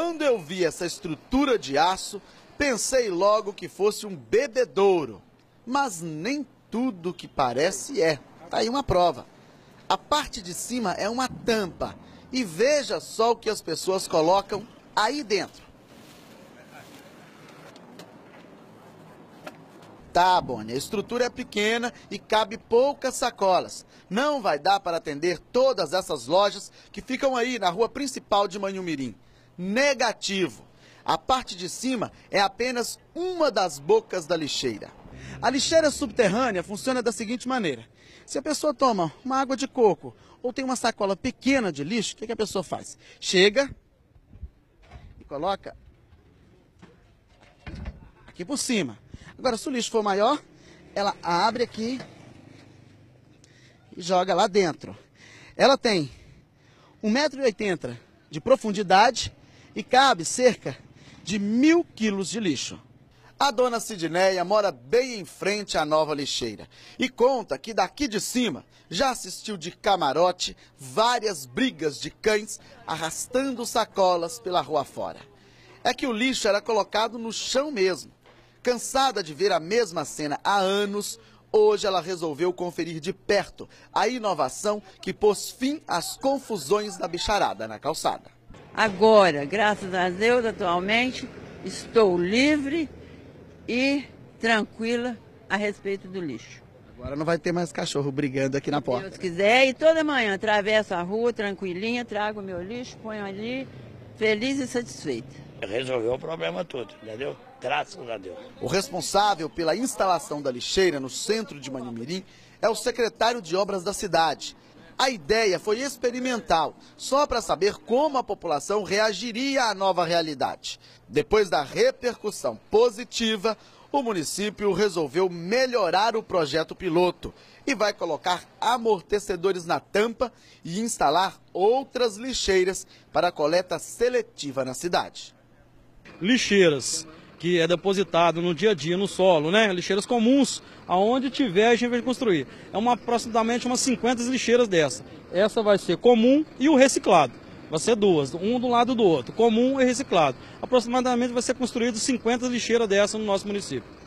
Quando eu vi essa estrutura de aço, pensei logo que fosse um bebedouro. Mas nem tudo que parece é. Tá aí uma prova. A parte de cima é uma tampa. E veja só o que as pessoas colocam aí dentro. Tá, Boni, a estrutura é pequena e cabe poucas sacolas. Não vai dar para atender todas essas lojas que ficam aí na rua principal de Manhumirim. Negativo. A parte de cima é apenas uma das bocas da lixeira. A lixeira subterrânea funciona da seguinte maneira: se a pessoa toma uma água de coco ou tem uma sacola pequena de lixo, o que, que a pessoa faz? Chega e coloca aqui por cima. Agora, se o lixo for maior, ela abre aqui e joga lá dentro. Ela tem 1,80m de profundidade e cabe cerca de mil quilos de lixo. A dona Sidneia mora bem em frente à nova lixeira e conta que daqui de cima já assistiu de camarote várias brigas de cães arrastando sacolas pela rua fora. É que o lixo era colocado no chão mesmo. Cansada de ver a mesma cena há anos, hoje ela resolveu conferir de perto a inovação que pôs fim às confusões da bicharada na calçada. Agora, graças a Deus, atualmente, estou livre e tranquila a respeito do lixo. Agora não vai ter mais cachorro brigando aqui na Se porta. Deus quiser, e toda manhã atravesso a rua tranquilinha, trago meu lixo, ponho ali, feliz e satisfeita. Resolveu o problema todo, entendeu? Graças a Deus. O responsável pela instalação da lixeira no centro de Manhumirim é o secretário de obras da cidade. A ideia foi experimental, só para saber como a população reagiria à nova realidade. Depois da repercussão positiva, o município resolveu melhorar o projeto piloto e vai colocar amortecedores na tampa e instalar outras lixeiras para coleta seletiva na cidade. lixeiras que é depositado no dia a dia no solo, né? Lixeiras comuns, aonde tiver a gente vai construir. É uma aproximadamente umas 50 lixeiras dessa. Essa vai ser comum e o reciclado. Vai ser duas, um do lado do outro, comum e reciclado. Aproximadamente vai ser construído 50 lixeiras dessa no nosso município.